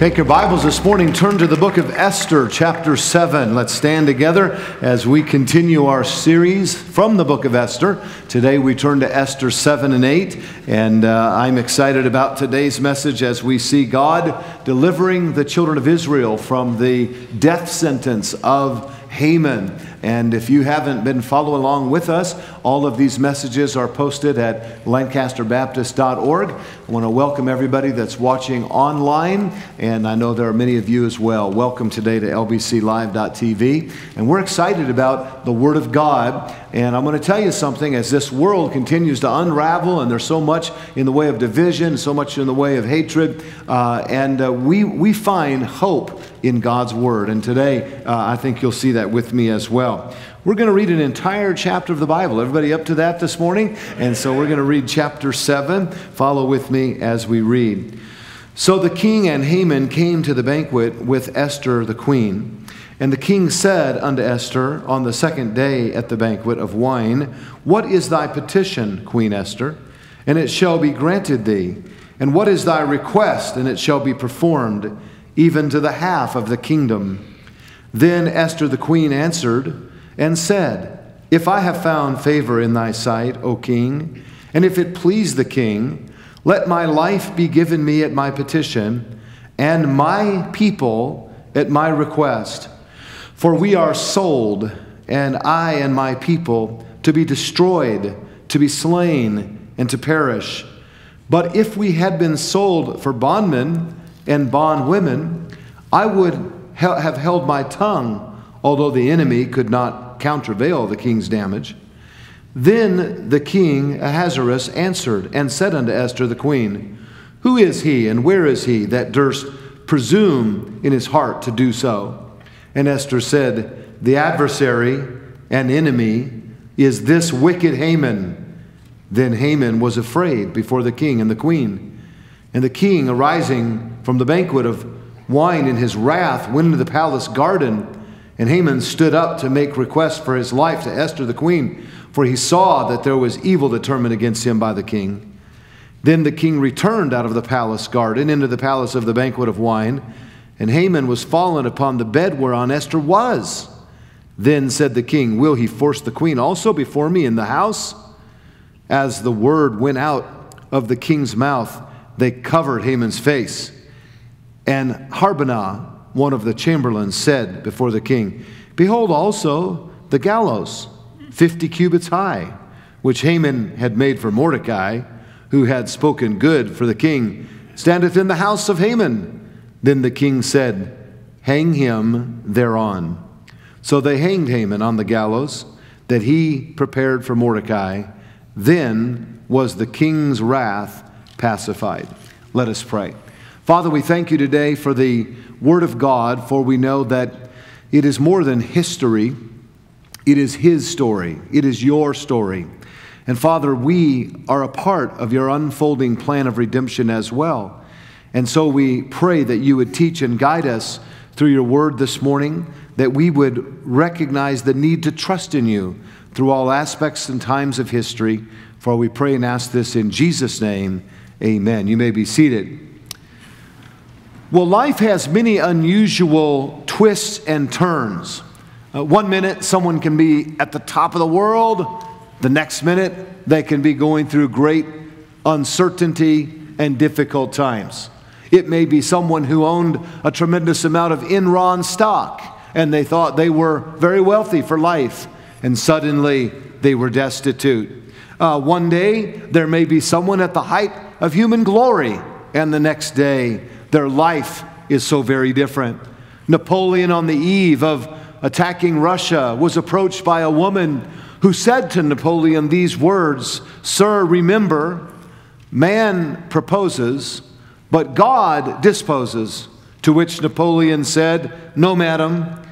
Take your Bibles this morning, turn to the book of Esther, chapter 7. Let's stand together as we continue our series from the book of Esther. Today we turn to Esther 7 and 8, and uh, I'm excited about today's message as we see God delivering the children of Israel from the death sentence of Haman. And if you haven't been following along with us, all of these messages are posted at lancasterbaptist.org. I want to welcome everybody that's watching online, and I know there are many of you as well. Welcome today to lbclive.tv. And we're excited about the Word of God. And I'm going to tell you something as this world continues to unravel, and there's so much in the way of division, so much in the way of hatred, uh, and uh, we, we find hope in God's Word. And today, uh, I think you'll see that with me as well. We're going to read an entire chapter of the Bible. Everybody up to that this morning? And so we're going to read chapter 7. Follow with me as we read. So the king and Haman came to the banquet with Esther the queen. And the king said unto Esther on the second day at the banquet of wine, What is thy petition, Queen Esther? And it shall be granted thee. And what is thy request? And it shall be performed even to the half of the kingdom. Then Esther the queen answered and said, If I have found favor in thy sight, O king, and if it please the king, let my life be given me at my petition, and my people at my request. For we are sold, and I and my people, to be destroyed, to be slain, and to perish. But if we had been sold for bondmen, and bondwomen, I would have held my tongue, although the enemy could not countervail the king's damage. Then the king Ahasuerus answered and said unto Esther the queen, Who is he and where is he that durst presume in his heart to do so? And Esther said, The adversary and enemy is this wicked Haman. Then Haman was afraid before the king and the queen. And the king, arising from the banquet of wine in his wrath, went into the palace garden. And Haman stood up to make request for his life to Esther the queen, for he saw that there was evil determined against him by the king. Then the king returned out of the palace garden into the palace of the banquet of wine, and Haman was fallen upon the bed whereon Esther was. Then said the king, Will he force the queen also before me in the house? As the word went out of the king's mouth, they covered Haman's face. And Harbonah, one of the chamberlains, said before the king, Behold also the gallows, fifty cubits high, which Haman had made for Mordecai, who had spoken good for the king, standeth in the house of Haman. Then the king said, Hang him thereon. So they hanged Haman on the gallows that he prepared for Mordecai. Then was the king's wrath pacified. Let us pray. Father, we thank you today for the Word of God, for we know that it is more than history, it is His story, it is your story. And Father, we are a part of your unfolding plan of redemption as well. And so we pray that you would teach and guide us through your word this morning, that we would recognize the need to trust in you through all aspects and times of history. For we pray and ask this in Jesus' name. Amen. You may be seated. Well, life has many unusual twists and turns. Uh, one minute, someone can be at the top of the world. The next minute, they can be going through great uncertainty and difficult times. It may be someone who owned a tremendous amount of Enron stock and they thought they were very wealthy for life, and suddenly they were destitute. Uh, one day, there may be someone at the height of human glory, and the next day their life is so very different. Napoleon, on the eve of attacking Russia, was approached by a woman who said to Napoleon these words Sir, remember, man proposes, but God disposes. To which Napoleon said, No, madam,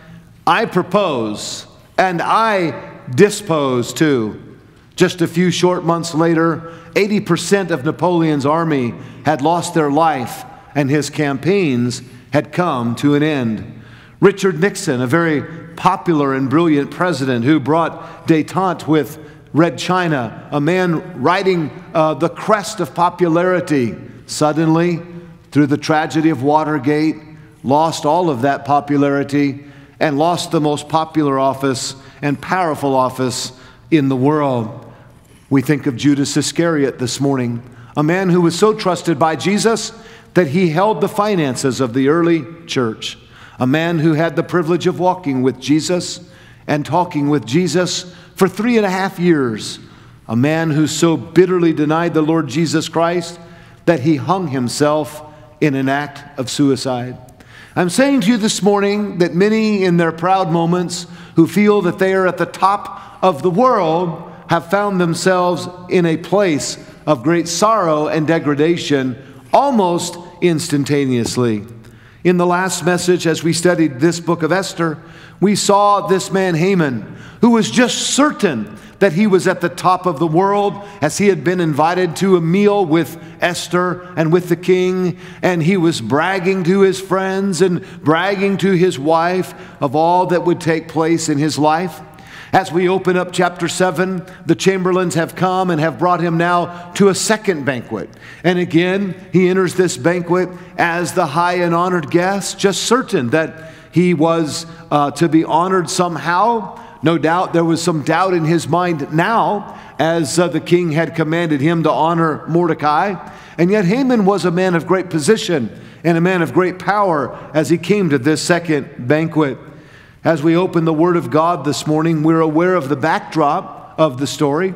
I propose, and I dispose too. Just a few short months later, 80% of Napoleon's army had lost their life and his campaigns had come to an end. Richard Nixon, a very popular and brilliant president who brought detente with Red China, a man riding uh, the crest of popularity, suddenly through the tragedy of Watergate, lost all of that popularity and lost the most popular office and powerful office in the world. We think of Judas Iscariot this morning, a man who was so trusted by Jesus that he held the finances of the early church, a man who had the privilege of walking with Jesus and talking with Jesus for three and a half years, a man who so bitterly denied the Lord Jesus Christ that he hung himself in an act of suicide. I'm saying to you this morning that many, in their proud moments, who feel that they are at the top of the world, have found themselves in a place of great sorrow and degradation almost instantaneously. In the last message, as we studied this book of Esther, we saw this man Haman, who was just certain that he was at the top of the world as he had been invited to a meal with Esther and with the king, and he was bragging to his friends and bragging to his wife of all that would take place in his life. As we open up chapter 7, the chamberlains have come and have brought him now to a second banquet. And again, he enters this banquet as the high and honored guest, just certain that he was uh, to be honored somehow. No doubt there was some doubt in his mind now, as uh, the king had commanded him to honor Mordecai. And yet Haman was a man of great position and a man of great power as he came to this second banquet. As we open the Word of God this morning, we're aware of the backdrop of the story.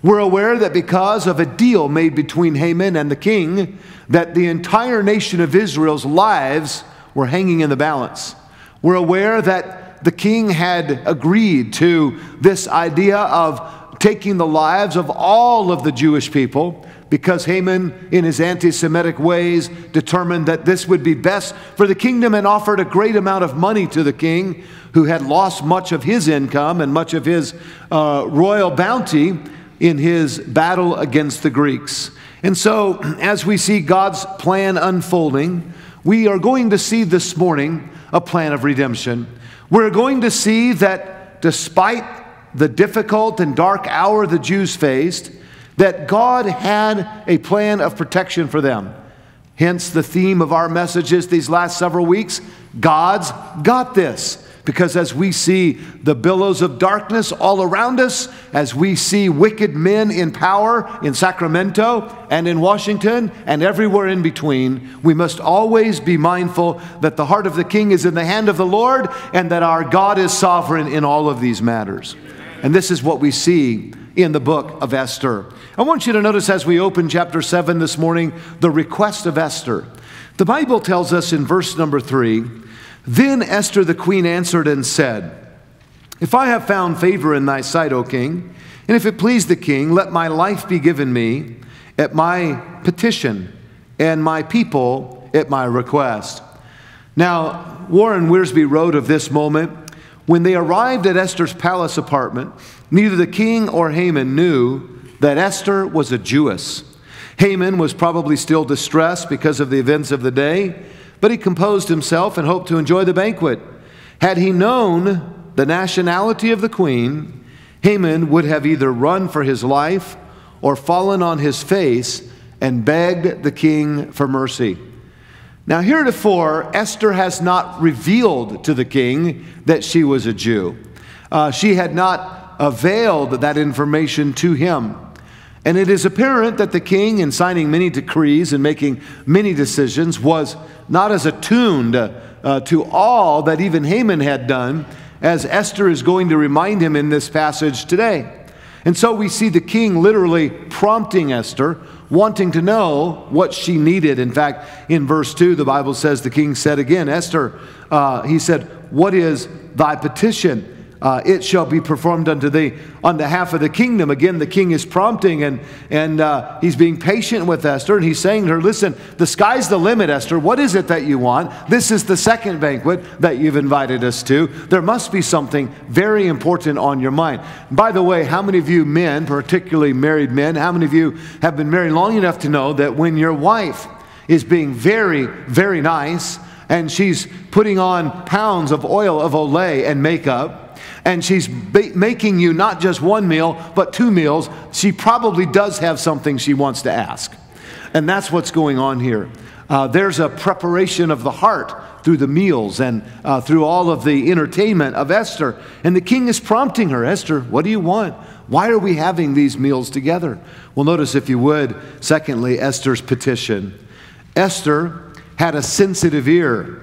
We're aware that because of a deal made between Haman and the king, that the entire nation of Israel's lives were hanging in the balance. We're aware that the king had agreed to this idea of taking the lives of all of the Jewish people because Haman, in his anti Semitic ways, determined that this would be best for the kingdom and offered a great amount of money to the king, who had lost much of his income and much of his uh, royal bounty in his battle against the Greeks. And so, as we see God's plan unfolding, we are going to see this morning a plan of redemption. We're going to see that despite the difficult and dark hour the Jews faced, that God had a plan of protection for them. Hence, the theme of our messages these last several weeks God's got this. Because as we see the billows of darkness all around us, as we see wicked men in power in Sacramento and in Washington and everywhere in between, we must always be mindful that the heart of the king is in the hand of the Lord and that our God is sovereign in all of these matters. And this is what we see in the book of Esther. I want you to notice as we open chapter 7 this morning the request of Esther. The Bible tells us in verse number 3 Then Esther the queen answered and said, If I have found favor in thy sight, O king, and if it please the king, let my life be given me at my petition, and my people at my request. Now, Warren Wiersbe wrote of this moment when they arrived at Esther's palace apartment, neither the king or Haman knew that Esther was a Jewess. Haman was probably still distressed because of the events of the day, but he composed himself and hoped to enjoy the banquet. Had he known the nationality of the queen, Haman would have either run for his life or fallen on his face and begged the king for mercy. Now, heretofore, Esther has not revealed to the king that she was a Jew. Uh, she had not availed that information to him. And it is apparent that the king, in signing many decrees and making many decisions, was not as attuned uh, to all that even Haman had done, as Esther is going to remind him in this passage today. And so we see the king literally prompting Esther, wanting to know what she needed. In fact, in verse 2, the Bible says the king said again, Esther, uh, he said, What is thy petition? Uh, it shall be performed unto thee on behalf of the kingdom. Again, the king is prompting and, and uh, he's being patient with Esther and he's saying to her, Listen, the sky's the limit, Esther. What is it that you want? This is the second banquet that you've invited us to. There must be something very important on your mind. By the way, how many of you men, particularly married men, how many of you have been married long enough to know that when your wife is being very, very nice, and she's putting on pounds of oil of Olay and makeup, and she's making you not just one meal, but two meals, she probably does have something she wants to ask. And that's what's going on here. Uh, there's a preparation of the heart through the meals and uh, through all of the entertainment of Esther. And the king is prompting her Esther, what do you want? Why are we having these meals together? Well, notice, if you would, secondly, Esther's petition. Esther had a sensitive ear,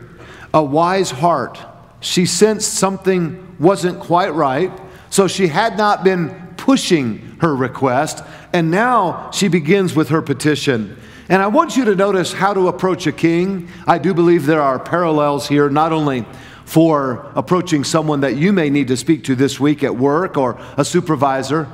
a wise heart. She sensed something wasn't quite right, so she had not been pushing her request, and now she begins with her petition. And I want you to notice how to approach a king. I do believe there are parallels here, not only for approaching someone that you may need to speak to this week at work or a supervisor,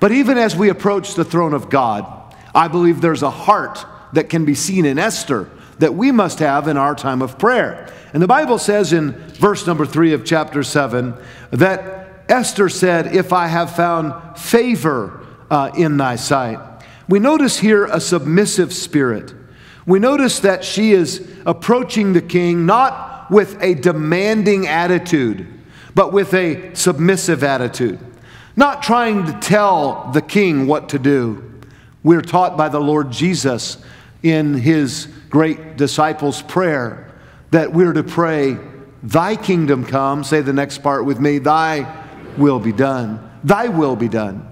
but even as we approach the throne of God, I believe there's a heart that can be seen in Esther that we must have in our time of prayer. And the Bible says in verse number three of chapter seven that Esther said, If I have found favor uh, in thy sight. We notice here a submissive spirit. We notice that she is approaching the king not with a demanding attitude, but with a submissive attitude. Not trying to tell the king what to do. We're taught by the Lord Jesus in his great disciples' prayer that we're to pray, Thy kingdom come. Say the next part with me, Thy will be done. Thy will be done.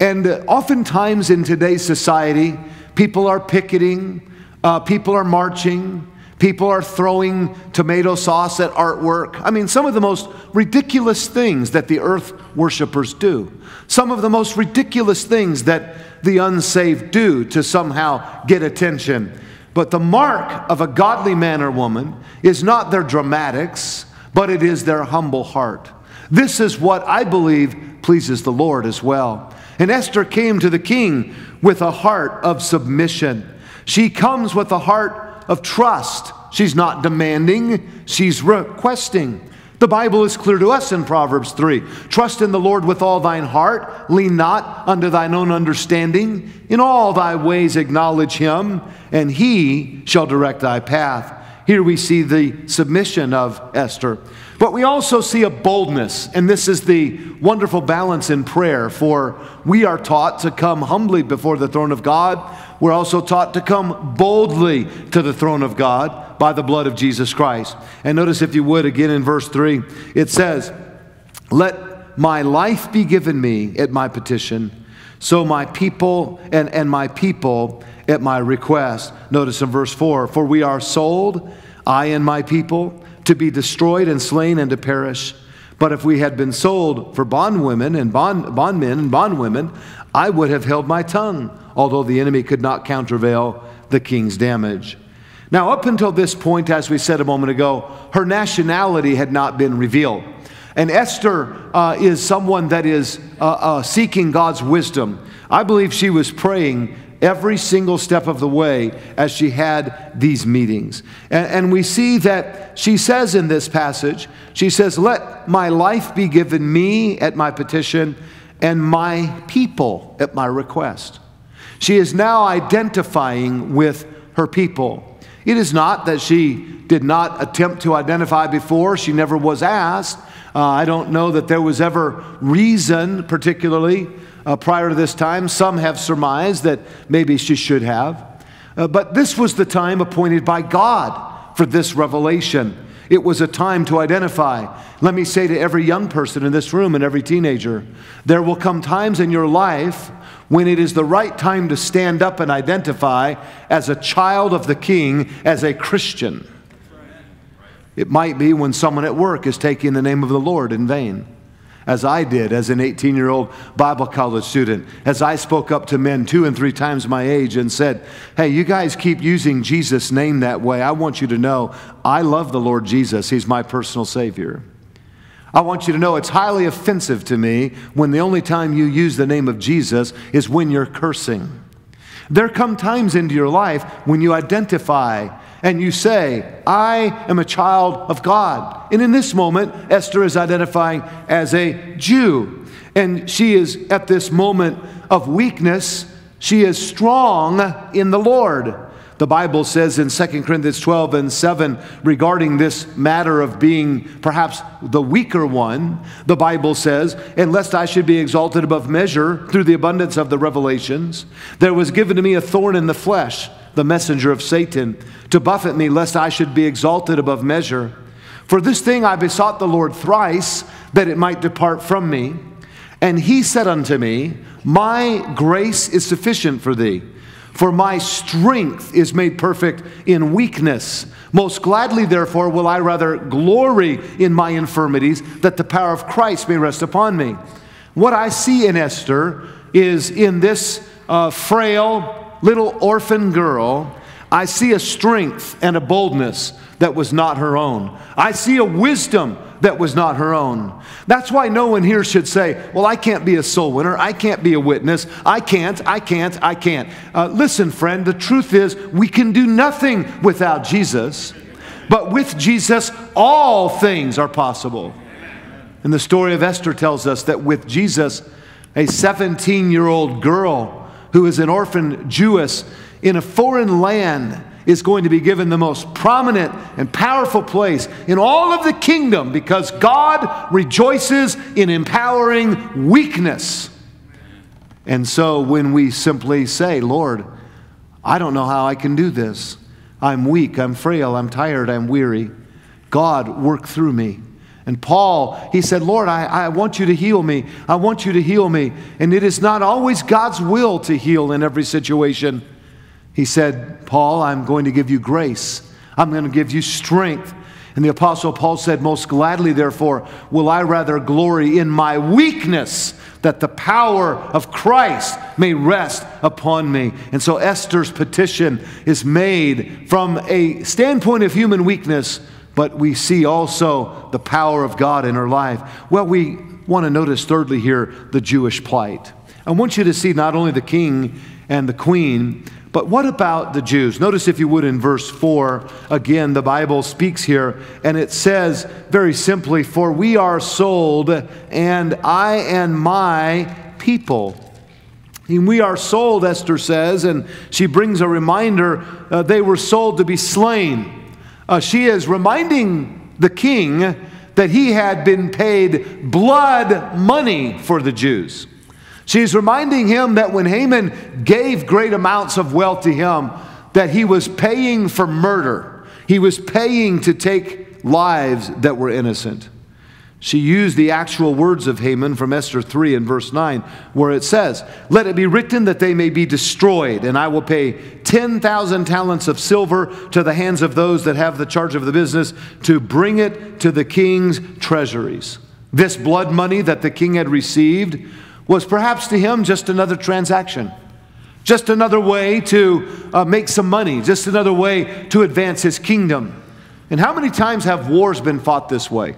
And uh, oftentimes in today's society, people are picketing, uh, people are marching, people are throwing tomato sauce at artwork. I mean, some of the most ridiculous things that the earth worshippers do, some of the most ridiculous things that the unsaved do to somehow get attention. But the mark of a godly man or woman is not their dramatics, but it is their humble heart. This is what I believe pleases the Lord as well. And Esther came to the king with a heart of submission. She comes with a heart of trust. She's not demanding, she's requesting. The Bible is clear to us in Proverbs 3 Trust in the Lord with all thine heart, lean not unto thine own understanding. In all thy ways acknowledge him, and he shall direct thy path. Here we see the submission of Esther. But we also see a boldness, and this is the wonderful balance in prayer, for we are taught to come humbly before the throne of God. We're also taught to come boldly to the throne of God by the blood of Jesus Christ. And notice, if you would, again in verse 3, it says, Let my life be given me at my petition, so my people and, and my people at my request. Notice in verse 4 For we are sold, I and my people, to be destroyed and slain and to perish. But if we had been sold for bondwomen and bond, bondmen and bondwomen, I would have held my tongue, although the enemy could not countervail the king's damage. Now, up until this point, as we said a moment ago, her nationality had not been revealed. And Esther uh, is someone that is uh, uh, seeking God's wisdom. I believe she was praying every single step of the way as she had these meetings. And, and, we see that she says in this passage, she says, Let my life be given me at my petition and my people at my request. She is now identifying with her people. It is not that she did not attempt to identify before, she never was asked. Uh, I don't know that there was ever reason, particularly uh, prior to this time. Some have surmised that maybe she should have. Uh, but this was the time appointed by God for this revelation. It was a time to identify. Let me say to every young person in this room and every teenager there will come times in your life when it is the right time to stand up and identify as a child of the king, as a Christian. It might be when someone at work is taking the name of the Lord in vain as I did as an 18 year old Bible college student, as I spoke up to men two and three times my age and said, Hey, you guys keep using Jesus' name that way. I want you to know I love the Lord Jesus, He's my personal Savior. I want you to know it's highly offensive to me when the only time you use the name of Jesus is when you're cursing. There come times into your life when you identify and you say, I am a child of God. And in this moment, Esther is identifying as a Jew. And she is at this moment of weakness, she is strong in the Lord. The Bible says in 2 Corinthians 12 and 7 regarding this matter of being perhaps the weaker one, the Bible says, And lest I should be exalted above measure through the abundance of the revelations, there was given to me a thorn in the flesh the messenger of Satan, to buffet me, lest I should be exalted above measure. For this thing I besought the Lord thrice, that it might depart from me. And he said unto me, My grace is sufficient for thee, for my strength is made perfect in weakness. Most gladly, therefore, will I rather glory in my infirmities, that the power of Christ may rest upon me. What I see in Esther is in this uh, frail little orphan girl, I see a strength and a boldness that was not her own. I see a wisdom that was not her own. That's why no one here should say, Well, I can't be a soul winner. I can't be a witness. I can't, I can't, I can't. Uh, listen, friend, the truth is we can do nothing without Jesus, but with Jesus, all things are possible. And the story of Esther tells us that with Jesus, a 17 year old girl who is an orphan Jewess in a foreign land is going to be given the most prominent and powerful place in all of the kingdom because God rejoices in empowering weakness. And so when we simply say, Lord, I don't know how I can do this. I'm weak, I'm frail, I'm tired, I'm weary. God, work through me. And Paul, he said, Lord, I, I want you to heal me. I want you to heal me. And it is not always God's will to heal in every situation. He said, Paul, I'm going to give you grace. I'm going to give you strength. And the Apostle Paul said, Most gladly, therefore, will I rather glory in my weakness, that the power of Christ may rest upon me. And so Esther's petition is made from a standpoint of human weakness, but we see also the power of God in her life. Well, we want to notice, thirdly, here, the Jewish plight. I want you to see not only the king and the queen, but what about the Jews? Notice, if you would, in verse 4, again, the Bible speaks here, and it says very simply, For we are sold, and I and my people. And we are sold, Esther says, and she brings a reminder uh, they were sold to be slain. Uh, she is reminding the king that he had been paid blood money for the Jews. She's reminding him that when Haman gave great amounts of wealth to him, that he was paying for murder. He was paying to take lives that were innocent. She used the actual words of Haman from Esther 3 and verse 9, where it says, Let it be written that they may be destroyed, and I will pay 10,000 talents of silver to the hands of those that have the charge of the business to bring it to the king's treasuries. This blood money that the king had received was perhaps to him just another transaction, just another way to uh, make some money, just another way to advance his kingdom. And how many times have wars been fought this way?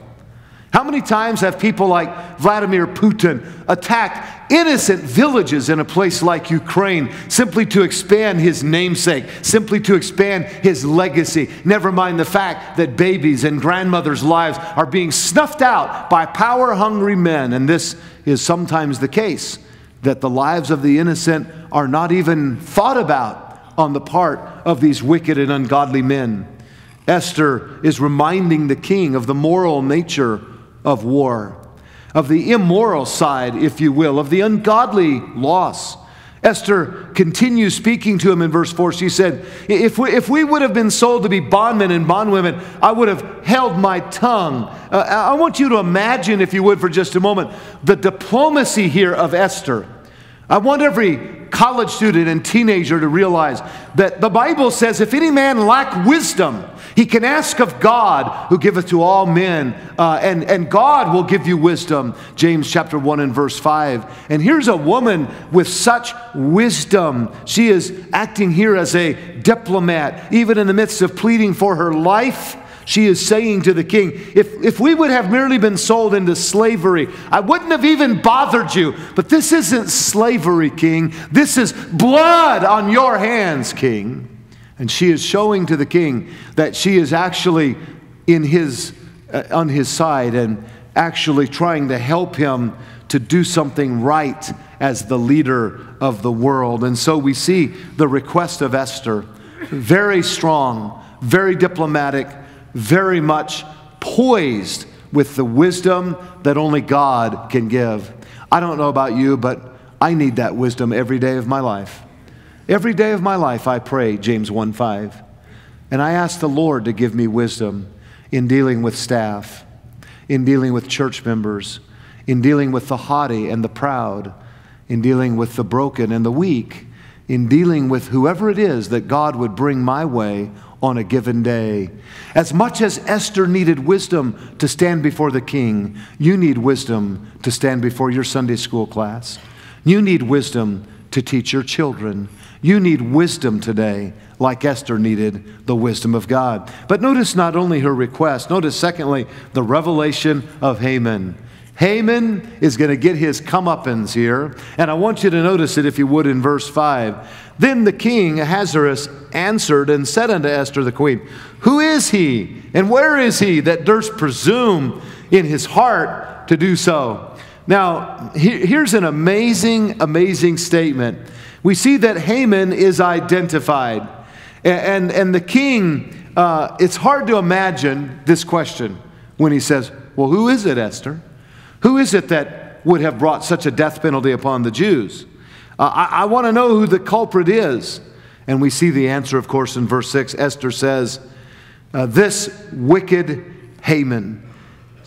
How many times have people like Vladimir Putin attacked innocent villages in a place like Ukraine simply to expand his namesake, simply to expand his legacy? Never mind the fact that babies and grandmothers' lives are being snuffed out by power hungry men. And this is sometimes the case that the lives of the innocent are not even thought about on the part of these wicked and ungodly men. Esther is reminding the king of the moral nature of war, of the immoral side, if you will, of the ungodly loss. Esther continues speaking to him in verse 4. She said, If we, if we would have been sold to be bondmen and bondwomen, I would have held my tongue. Uh, I want you to imagine, if you would, for just a moment, the diplomacy here of Esther. I want every college student and teenager to realize that the Bible says, if any man lack wisdom, he can ask of God who giveth to all men, uh, and, and God will give you wisdom. James chapter 1 and verse 5. And here's a woman with such wisdom. She is acting here as a diplomat, even in the midst of pleading for her life she is saying to the king, if, if we would have merely been sold into slavery, I wouldn't have even bothered you. But this isn't slavery, king. This is blood on your hands, king. And she is showing to the king that she is actually in his, uh, on his side and actually trying to help him to do something right as the leader of the world. And so we see the request of Esther very strong, very diplomatic very much poised with the wisdom that only God can give. I don't know about you, but I need that wisdom every day of my life. Every day of my life I pray, James 1 5. And I ask the Lord to give me wisdom in dealing with staff, in dealing with church members, in dealing with the haughty and the proud, in dealing with the broken and the weak, in dealing with whoever it is that God would bring my way on a given day. As much as Esther needed wisdom to stand before the king, you need wisdom to stand before your Sunday school class. You need wisdom to teach your children. You need wisdom today, like Esther needed the wisdom of God. But notice not only her request, notice, secondly, the revelation of Haman. Haman is going to get his comeuppance here. And I want you to notice it, if you would, in verse 5. Then the king Ahasuerus answered and said unto Esther the queen, Who is he, and where is he that durst presume in his heart to do so? Now, here's an amazing, amazing statement. We see that Haman is identified. And, and the king, uh, it's hard to imagine this question when he says, Well, who is it, Esther? Who is it that would have brought such a death penalty upon the Jews? Uh, I, I want to know who the culprit is. And we see the answer, of course, in verse 6. Esther says, uh, This wicked Haman.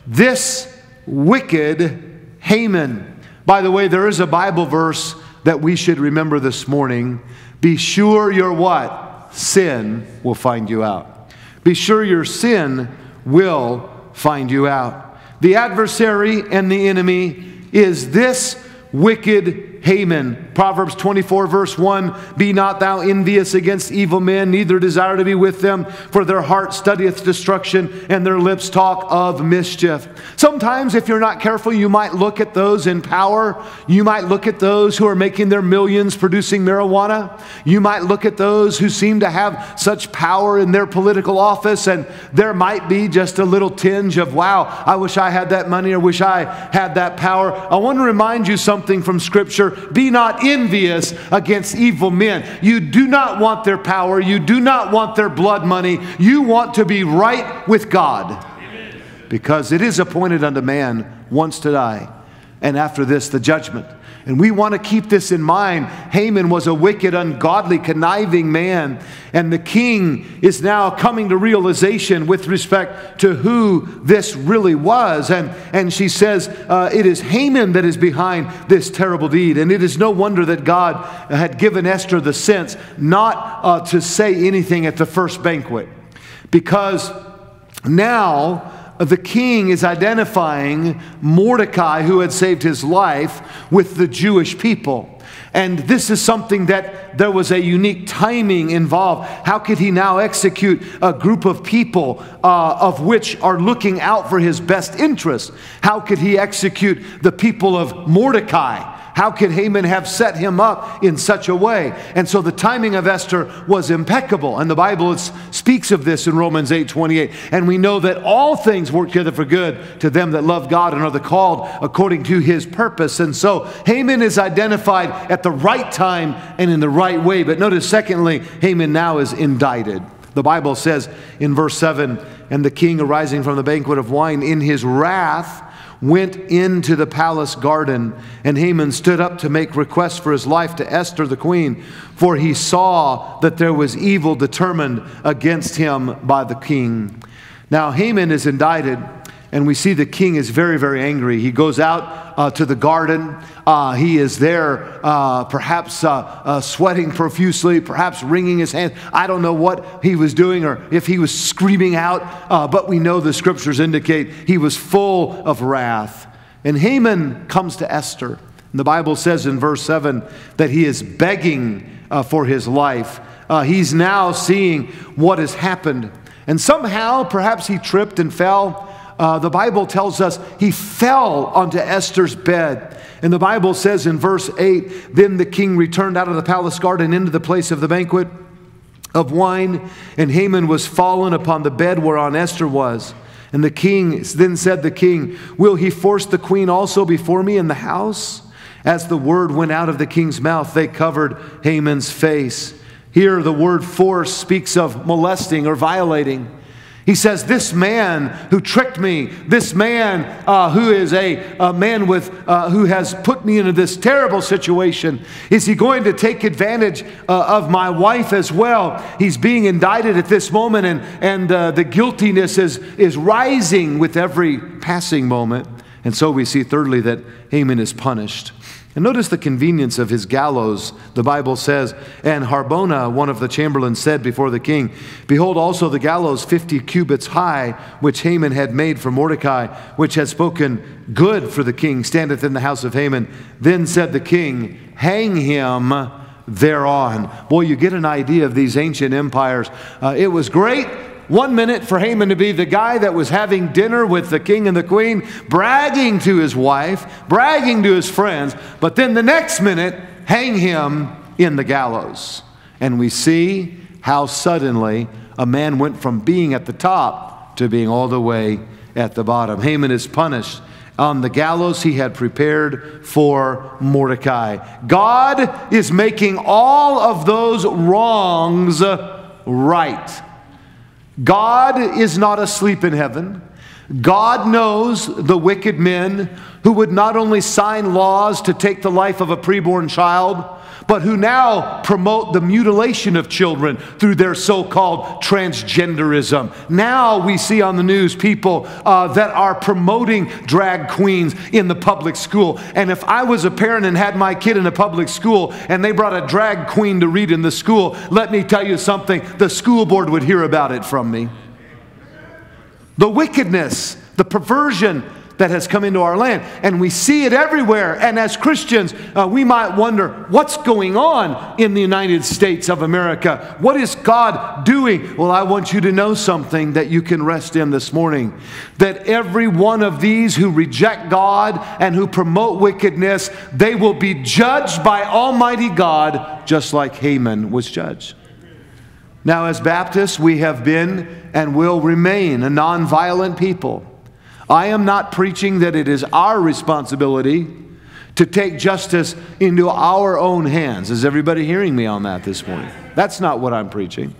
This wicked Haman. By the way, there is a Bible verse that we should remember this morning. Be sure your what? Sin will find you out. Be sure your sin will find you out. The adversary and the enemy is this wicked Haman. Proverbs 24, verse 1 Be not thou envious against evil men, neither desire to be with them, for their heart studieth destruction, and their lips talk of mischief. Sometimes, if you're not careful, you might look at those in power. You might look at those who are making their millions producing marijuana. You might look at those who seem to have such power in their political office, and there might be just a little tinge of, wow, I wish I had that money or wish I had that power. I want to remind you something from Scripture be not envious against evil men. You do not want their power. You do not want their blood money. You want to be right with God. Because it is appointed unto man once to die, and after this, the judgment. And we want to keep this in mind. Haman was a wicked, ungodly, conniving man. And the king is now coming to realization with respect to who this really was. And, and she says, uh, It is Haman that is behind this terrible deed. And it is no wonder that God had given Esther the sense not uh, to say anything at the first banquet. Because now, the king is identifying Mordecai, who had saved his life, with the Jewish people. And this is something that there was a unique timing involved. How could he now execute a group of people uh, of which are looking out for his best interest? How could he execute the people of Mordecai? How could Haman have set him up in such a way? And so the timing of Esther was impeccable. And the Bible speaks of this in Romans 8 28. And we know that all things work together for good to them that love God and are the called according to his purpose. And so Haman is identified at the right time and in the right way. But notice, secondly, Haman now is indicted. The Bible says in verse 7 And the king arising from the banquet of wine in his wrath, went into the palace garden, and Haman stood up to make request for his life to Esther the queen, for he saw that there was evil determined against him by the king. Now, Haman is indicted and we see the king is very, very angry. He goes out uh, to the garden. Uh, he is there, uh, perhaps uh, uh, sweating profusely, perhaps wringing his hands. I don't know what he was doing or if he was screaming out, uh, but we know the scriptures indicate he was full of wrath. And Haman comes to Esther. And the Bible says in verse 7 that he is begging for his life. he's now seeing what has happened. And somehow, perhaps he tripped and fell uh, the Bible tells us he fell onto Esther's bed. And the Bible says in verse 8 Then the king returned out of the palace garden into the place of the banquet of wine, and Haman was fallen upon the bed whereon Esther was. And the king then said, The king, Will he force the queen also before me in the house? As the word went out of the king's mouth, they covered Haman's face. Here, the word force speaks of molesting or violating. He says, This man who tricked me, this man uh, who is a, a man with, uh, who has put me into this terrible situation, is he going to take advantage uh, of my wife as well? He's being indicted at this moment, and, and uh, the guiltiness is, is rising with every passing moment. And so we see, thirdly, that Haman is punished. And notice the convenience of his gallows. The Bible says, And Harbona, one of the chamberlains, said before the king, Behold also the gallows fifty cubits high, which Haman had made for Mordecai, which had spoken good for the king, standeth in the house of Haman. Then said the king, Hang him thereon. Boy, you get an idea of these ancient empires. Uh, it was great one minute for Haman to be the guy that was having dinner with the king and the queen, bragging to his wife, bragging to his friends, but then the next minute, hang him in the gallows. And we see how suddenly a man went from being at the top to being all the way at the bottom. Haman is punished on the gallows he had prepared for Mordecai. God is making all of those wrongs right. God is not asleep in heaven. God knows the wicked men who would not only sign laws to take the life of a preborn child, but who now promote the mutilation of children through their so called transgenderism. Now we see on the news people uh, that are promoting drag queens in the public school. And if I was a parent and had my kid in a public school and they brought a drag queen to read in the school, let me tell you something the school board would hear about it from me. The wickedness, the perversion, that has come into our land. And we see it everywhere. And as Christians, uh, we might wonder what's going on in the United States of America? What is God doing? Well, I want you to know something that you can rest in this morning that every one of these who reject God and who promote wickedness, they will be judged by Almighty God, just like Haman was judged. Now, as Baptists, we have been and will remain a nonviolent people. I am not preaching that it is our responsibility to take justice into our own hands. Is everybody hearing me on that this morning? That's not what I'm preaching.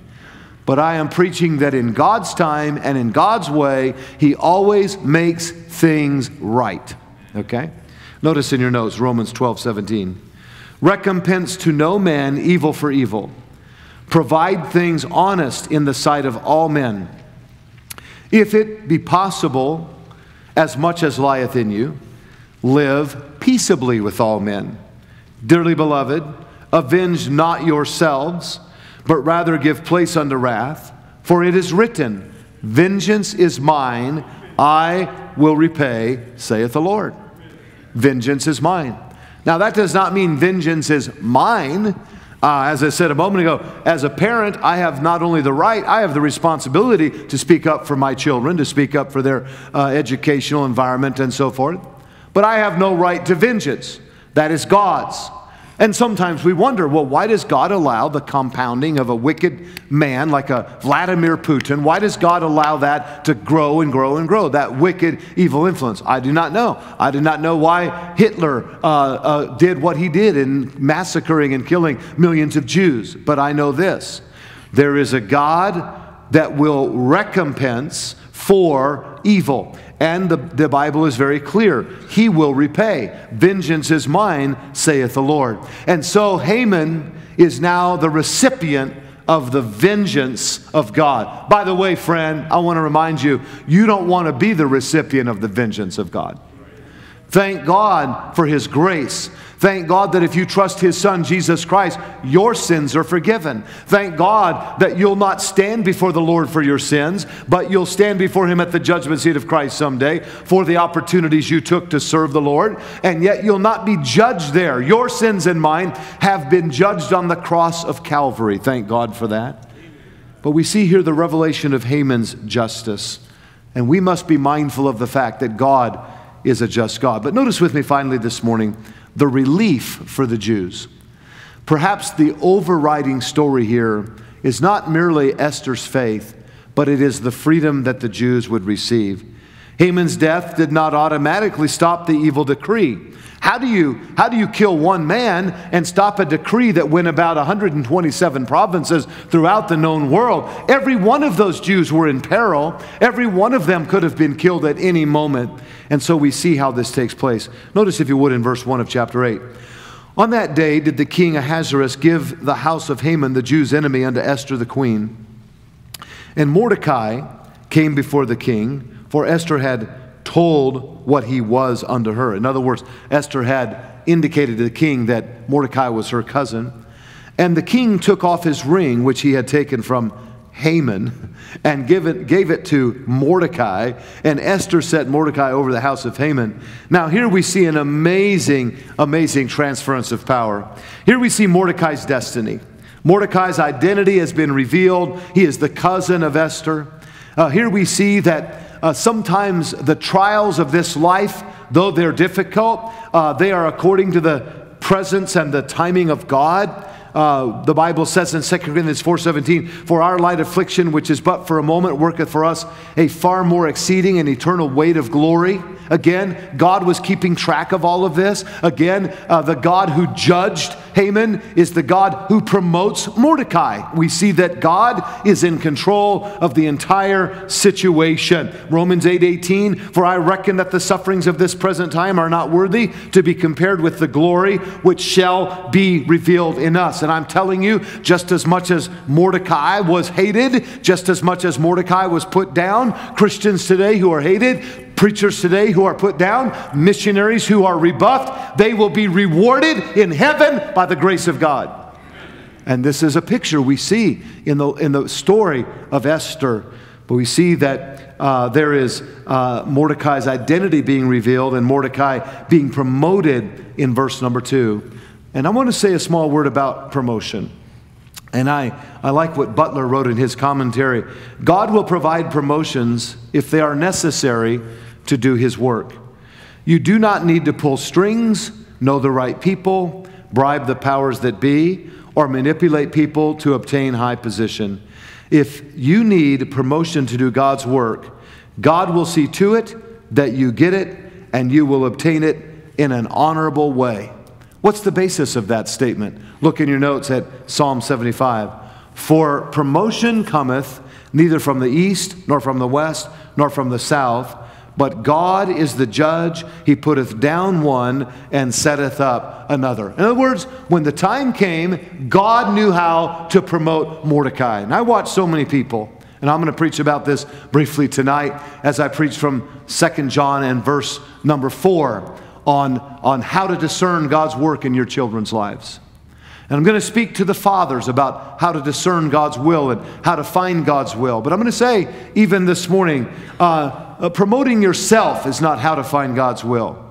But I am preaching that in God's time and in God's way, He always makes things right. Okay? Notice in your notes, Romans 12, 17. Recompense to no man evil for evil. Provide things honest in the sight of all men. If it be possible, as much as lieth in you, live peaceably with all men. Dearly beloved, avenge not yourselves, but rather give place unto wrath, for it is written, Vengeance is mine, I will repay, saith the Lord. Vengeance is mine. Now, that does not mean vengeance is mine. Uh, as I said a moment ago, as a parent, I have not only the right, I have the responsibility to speak up for my children, to speak up for their uh, educational environment and so forth. But I have no right to vengeance. That is God's. And sometimes we wonder, well, why does God allow the compounding of a wicked man like a Vladimir Putin? Why does God allow that to grow and grow and grow, that wicked, evil influence? I do not know. I do not know why Hitler uh, uh, did what he did in massacring and killing millions of Jews. But I know this there is a God that will recompense for evil. And the, the Bible is very clear. He will repay. Vengeance is mine, saith the Lord. And so Haman is now the recipient of the vengeance of God. By the way, friend, I want to remind you, you don't want to be the recipient of the vengeance of God. Thank God for His grace. Thank God that if you trust His Son, Jesus Christ, your sins are forgiven. Thank God that you'll not stand before the Lord for your sins, but you'll stand before Him at the judgment seat of Christ someday for the opportunities you took to serve the Lord, and yet you'll not be judged there. Your sins and mine have been judged on the cross of Calvary. Thank God for that. But we see here the revelation of Haman's justice, and we must be mindful of the fact that God is a just God. But notice with me finally this morning the relief for the Jews. Perhaps the overriding story here is not merely Esther's faith, but it is the freedom that the Jews would receive. Haman's death did not automatically stop the evil decree. How do you, how do you kill one man and stop a decree that went about 127 provinces throughout the known world? Every one of those Jews were in peril. Every one of them could have been killed at any moment. And so we see how this takes place. Notice, if you would, in verse 1 of chapter 8. On that day did the king Ahasuerus give the house of Haman, the Jew's enemy, unto Esther the queen. And Mordecai came before the king, for Esther had told what he was unto her. In other words, Esther had indicated to the king that Mordecai was her cousin. And the king took off his ring, which he had taken from Haman, and give it, gave it to Mordecai. And Esther set Mordecai over the house of Haman. Now, here we see an amazing, amazing transference of power. Here we see Mordecai's destiny. Mordecai's identity has been revealed. He is the cousin of Esther. Uh, here we see that uh, sometimes the trials of this life, though they're difficult, uh, they are according to the presence and the timing of God. Uh, the Bible says in 2 Corinthians 4:17, "For our light affliction, which is but for a moment, worketh for us a far more exceeding and eternal weight of glory." Again, God was keeping track of all of this. Again, uh, the God who judged Haman is the God who promotes Mordecai. We see that God is in control of the entire situation. Romans 8 18, for I reckon that the sufferings of this present time are not worthy to be compared with the glory which shall be revealed in us. And I'm telling you, just as much as Mordecai was hated, just as much as Mordecai was put down, Christians today who are hated, preachers today who are put down, missionaries who are rebuffed, they will be rewarded in heaven by the grace of God. And this is a picture we see in the, in the story of Esther. But we see that uh, there is uh, Mordecai's identity being revealed and Mordecai being promoted in verse number two. And I want to say a small word about promotion. And I, I like what Butler wrote in his commentary God will provide promotions if they are necessary to do his work. You do not need to pull strings, know the right people, bribe the powers that be, or manipulate people to obtain high position. If you need promotion to do God's work, God will see to it that you get it and you will obtain it in an honorable way. What's the basis of that statement? Look in your notes at Psalm 75. For promotion cometh neither from the east, nor from the west, nor from the south but God is the judge. He putteth down one and setteth up another. In other words, when the time came, God knew how to promote Mordecai. And I watch so many people, and I'm going to preach about this briefly tonight as I preach from Second John and verse number 4 on, on how to discern God's work in your children's lives. And I'm going to speak to the fathers about how to discern God's will and how to find God's will. But I'm going to say, even this morning, uh, uh, promoting yourself is not how to find God's will.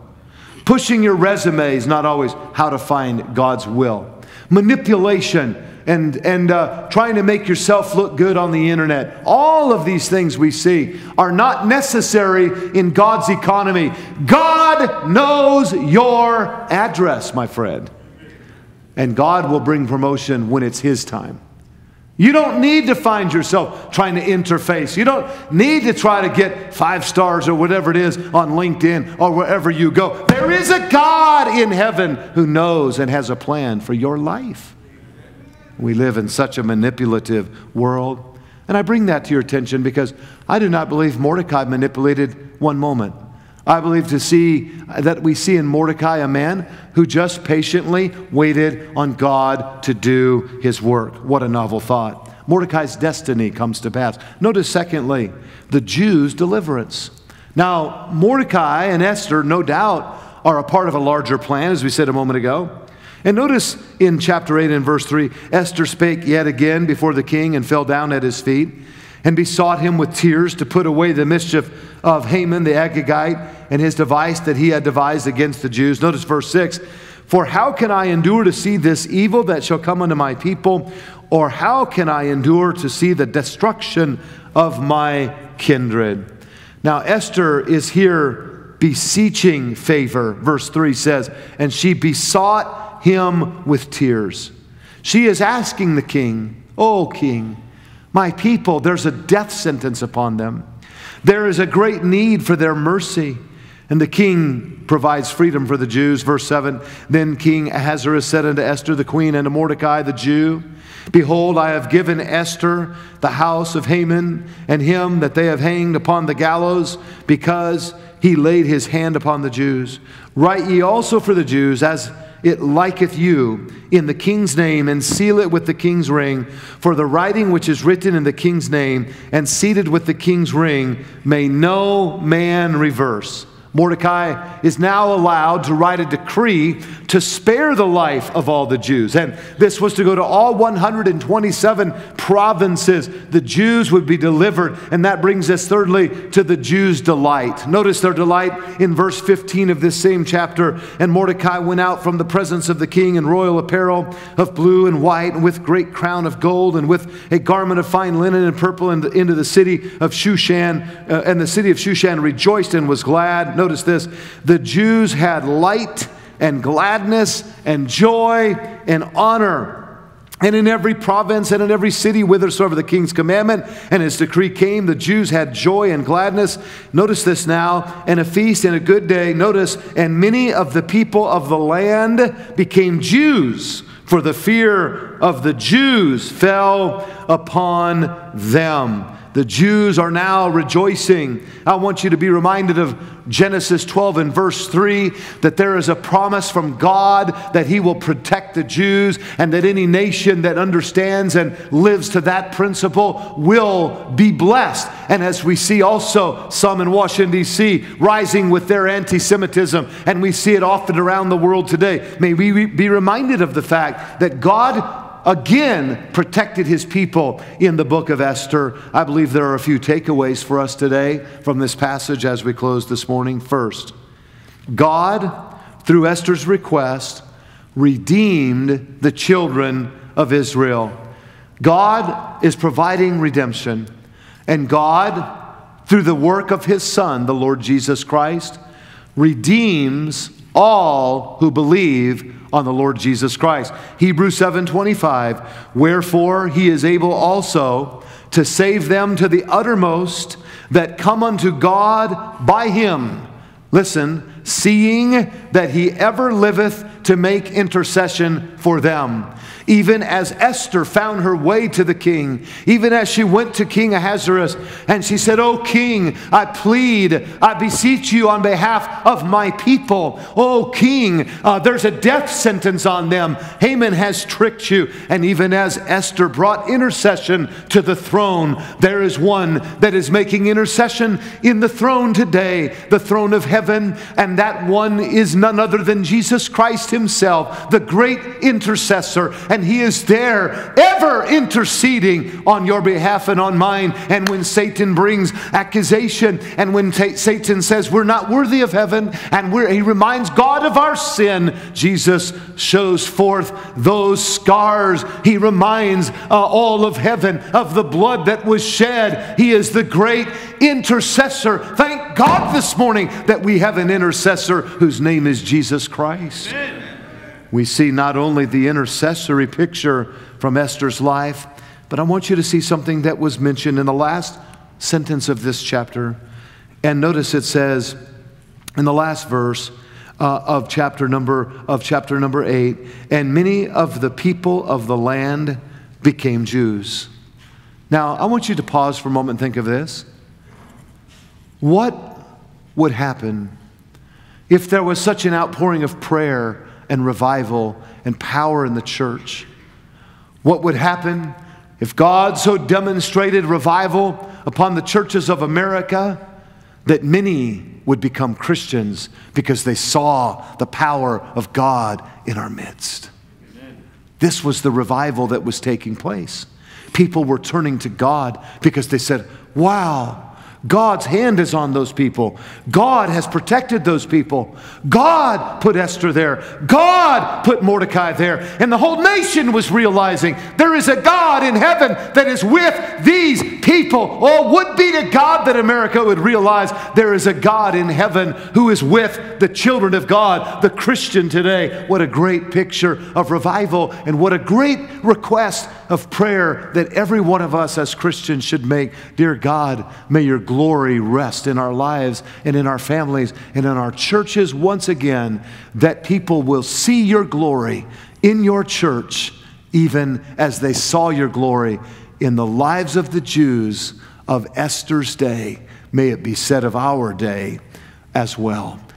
Pushing your resume is not always how to find God's will. Manipulation and, and uh, trying to make yourself look good on the internet. All of these things we see are not necessary in God's economy. God knows your address, my friend. And God will bring promotion when it's His time. You don't need to find yourself trying to interface. You don't need to try to get five stars or whatever it is on LinkedIn or wherever you go. There is a God in heaven who knows and has a plan for your life. We live in such a manipulative world. And I bring that to your attention because I do not believe Mordecai manipulated one moment. I believe to see uh, that we see in Mordecai a man who just patiently waited on God to do his work. What a novel thought. Mordecai's destiny comes to pass. Notice, secondly, the Jews' deliverance. Now, Mordecai and Esther, no doubt, are a part of a larger plan, as we said a moment ago. And notice in chapter 8 and verse 3 Esther spake yet again before the king and fell down at his feet and besought him with tears to put away the mischief of Haman the Agagite and his device that he had devised against the Jews. Notice verse 6 For how can I endure to see this evil that shall come unto my people? Or how can I endure to see the destruction of my kindred? Now, Esther is here beseeching favor, verse 3 says, and she besought him with tears. She is asking the king, Oh, king, my people, there's a death sentence upon them. There is a great need for their mercy. And the king provides freedom for the Jews. Verse 7 Then King Ahasuerus said unto Esther the queen and to Mordecai the Jew, Behold, I have given Esther the house of Haman and him that they have hanged upon the gallows because he laid his hand upon the Jews. Write ye also for the Jews as it liketh you in the king's name, and seal it with the king's ring. For the writing which is written in the king's name and seated with the king's ring may no man reverse. Mordecai is now allowed to write a decree to spare the life of all the Jews. And this was to go to all 127 provinces. The Jews would be delivered. And that brings us, thirdly, to the Jews' delight. Notice their delight in verse 15 of this same chapter. And Mordecai went out from the presence of the king in royal apparel of blue and white, and with great crown of gold, and with a garment of fine linen and purple, into the city of Shushan. Uh, and the city of Shushan rejoiced and was glad notice this the Jews had light and gladness and joy and honor. And in every province and in every city whithersoever the king's commandment and his decree came, the Jews had joy and gladness. Notice this now, and a feast and a good day. Notice, and many of the people of the land became Jews, for the fear of the Jews fell upon them. The Jews are now rejoicing. I want you to be reminded of Genesis 12 and verse 3 that there is a promise from God that He will protect the Jews and that any nation that understands and lives to that principle will be blessed. And as we see also some in Washington, D.C., rising with their anti Semitism, and we see it often around the world today, may we be reminded of the fact that God again protected his people in the book of Esther. I believe there are a few takeaways for us today from this passage as we close this morning. First, God, through Esther's request, redeemed the children of Israel. God is providing redemption, and God, through the work of his Son, the Lord Jesus Christ, redeems all who believe on the Lord Jesus Christ. Hebrews 7:25 Wherefore he is able also to save them to the uttermost that come unto God by him. Listen, seeing that he ever liveth to make intercession for them even as Esther found her way to the king, even as she went to King Ahasuerus and she said, Oh, king, I plead, I beseech you on behalf of my people. Oh, king, uh, there's a death sentence on them. Haman has tricked you. And even as Esther brought intercession to the throne, there is one that is making intercession in the throne today, the throne of heaven. And that one is none other than Jesus Christ himself, the great intercessor and He is there ever interceding on your behalf and on mine. And when Satan brings accusation and when Satan says we're not worthy of heaven and he reminds God of our sin, Jesus shows forth those scars. He reminds uh, all of heaven of the blood that was shed. He is the great intercessor. Thank God this morning that we have an intercessor whose name is Jesus Christ. Amen we see not only the intercessory picture from Esther's life, but I want you to see something that was mentioned in the last sentence of this chapter. And notice it says in the last verse uh, of chapter number of chapter number 8, and many of the people of the land became Jews. Now, I want you to pause for a moment and think of this. What would happen if there was such an outpouring of prayer and revival and power in the church. What would happen if God so demonstrated revival upon the churches of America that many would become Christians because they saw the power of God in our midst? Amen. This was the revival that was taking place. People were turning to God because they said, Wow, God's hand is on those people. God has protected those people. God put Esther there. God put Mordecai there. And the whole nation was realizing there is a God in heaven that is with these people. Oh, would be to God that America would realize there is a God in heaven who is with the children of God, the Christian today. What a great picture of revival and what a great request of prayer that every one of us as Christians should make. Dear God, may your glory glory rest in our lives and in our families and in our churches once again, that people will see your glory in your church, even as they saw your glory in the lives of the Jews of Esther's day. May it be said of our day as well.